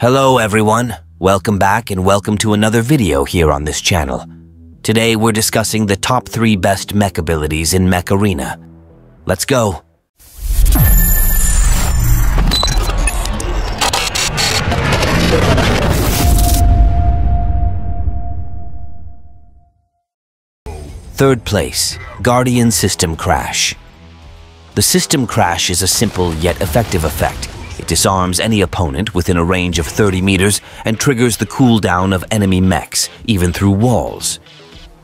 Hello everyone, welcome back and welcome to another video here on this channel. Today we're discussing the top 3 best mech abilities in Mech Arena. Let's go! Third place, Guardian System Crash. The System Crash is a simple yet effective effect. It disarms any opponent within a range of 30 meters and triggers the cooldown of enemy mechs, even through walls.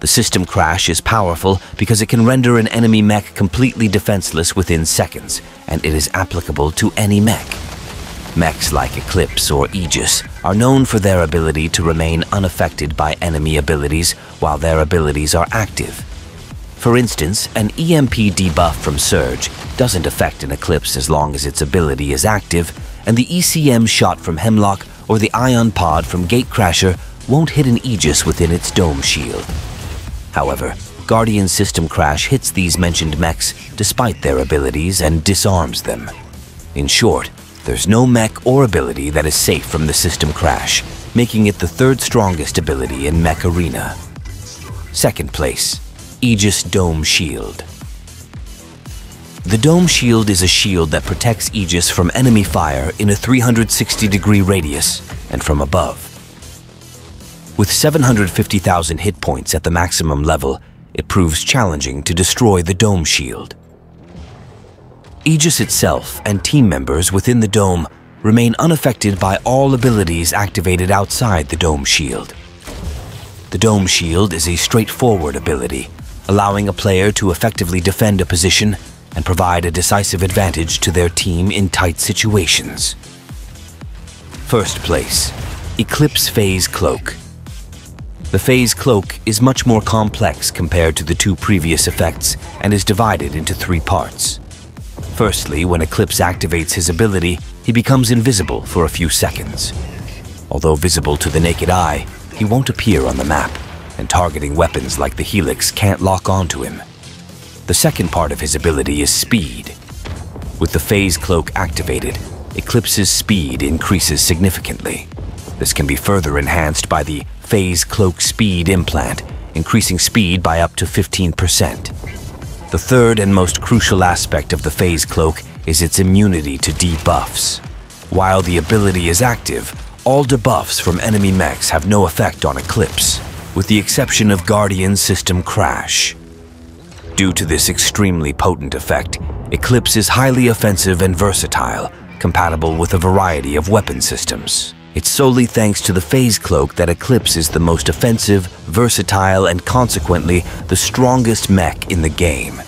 The System Crash is powerful because it can render an enemy mech completely defenseless within seconds, and it is applicable to any mech. Mechs like Eclipse or Aegis are known for their ability to remain unaffected by enemy abilities while their abilities are active. For instance, an EMP debuff from Surge doesn't affect an Eclipse as long as its ability is active, and the ECM shot from Hemlock or the Ion Pod from Gatecrasher won't hit an Aegis within its dome shield. However, Guardian System Crash hits these mentioned mechs despite their abilities and disarms them. In short, there's no mech or ability that is safe from the system crash, making it the third strongest ability in Mech Arena. Second place, Aegis Dome Shield. The Dome Shield is a shield that protects Aegis from enemy fire in a 360 degree radius and from above. With 750,000 hit points at the maximum level, it proves challenging to destroy the Dome Shield. Aegis itself and team members within the dome remain unaffected by all abilities activated outside the dome shield. The dome shield is a straightforward ability, allowing a player to effectively defend a position and provide a decisive advantage to their team in tight situations. First place, Eclipse Phase Cloak. The Phase Cloak is much more complex compared to the two previous effects and is divided into three parts. Firstly, when Eclipse activates his ability, he becomes invisible for a few seconds. Although visible to the naked eye, he won't appear on the map, and targeting weapons like the Helix can't lock onto him. The second part of his ability is speed. With the Phase Cloak activated, Eclipse's speed increases significantly. This can be further enhanced by the Phase Cloak Speed implant, increasing speed by up to 15%. The third and most crucial aspect of the Phase Cloak is its immunity to debuffs. While the ability is active, all debuffs from enemy mechs have no effect on Eclipse, with the exception of Guardian System Crash. Due to this extremely potent effect, Eclipse is highly offensive and versatile, compatible with a variety of weapon systems. It's solely thanks to the Phase Cloak that Eclipse is the most offensive, versatile, and consequently the strongest mech in the game.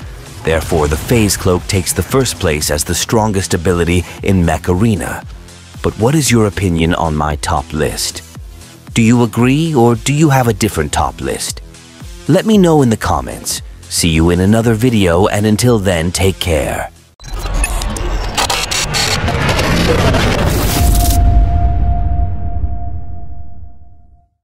Therefore, the Phase Cloak takes the first place as the strongest ability in Mech Arena. But what is your opinion on my top list? Do you agree or do you have a different top list? Let me know in the comments. See you in another video and until then, take care.